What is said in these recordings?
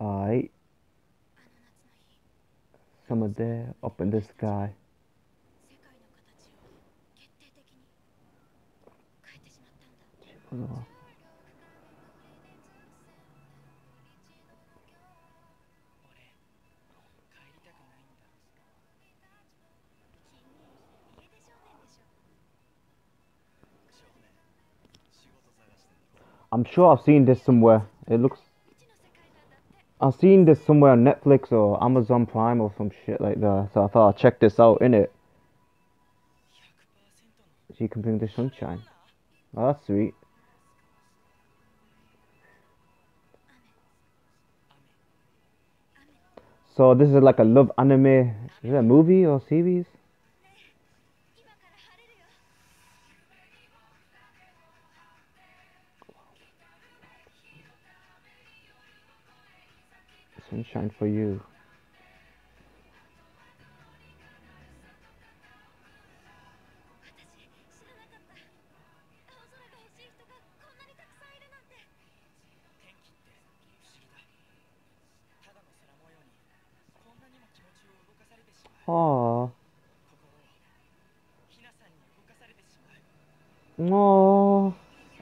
Alright. Summer there, up in the sky. Oh. I'm sure I've seen this somewhere. It looks I seen this somewhere on Netflix or Amazon Prime or some shit like that, so I thought I'd check this out, innit? She can bring the sunshine. Oh, that's sweet. So this is like a love anime, is it a movie or series? Sunshine for you. Aww.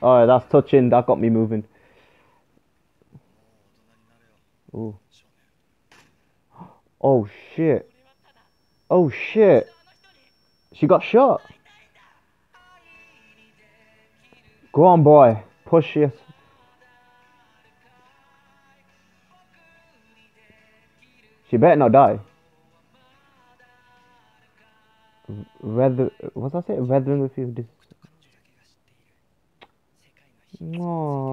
Oh, that's touching. That got me moving. Ooh. Oh shit. Oh shit. She got shot. Go on, boy. Push it. She better not die. Rather, what I say? Rather refuse this. No.